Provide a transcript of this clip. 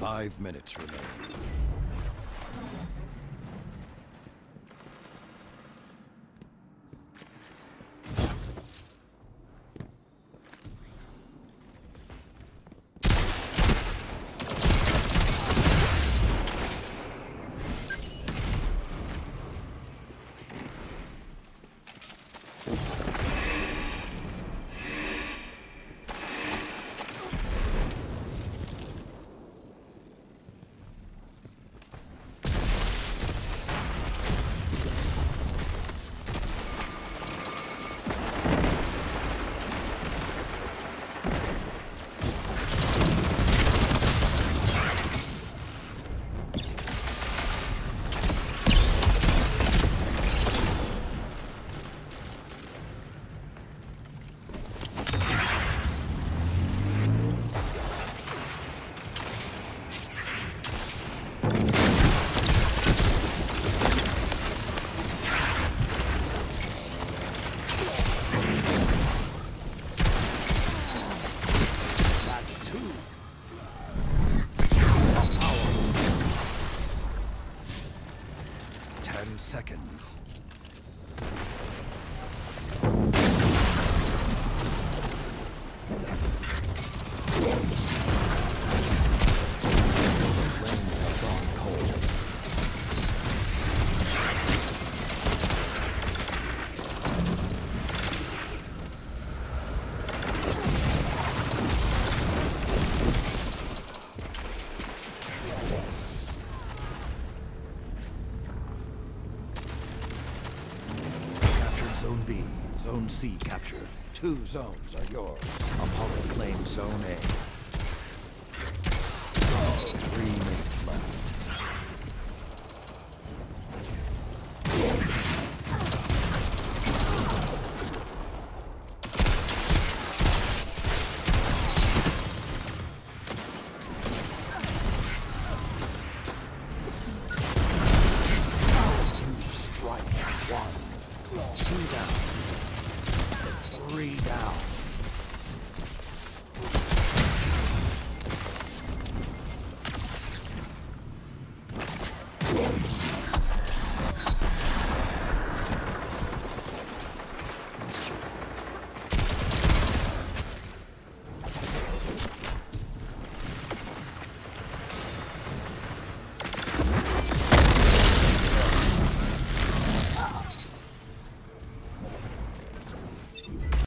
Five minutes remain. That's Ten seconds. Zone B. Zone C captured. Two zones are yours. Apollo claims Zone A. Three minutes left. One. Two down. Three down. One.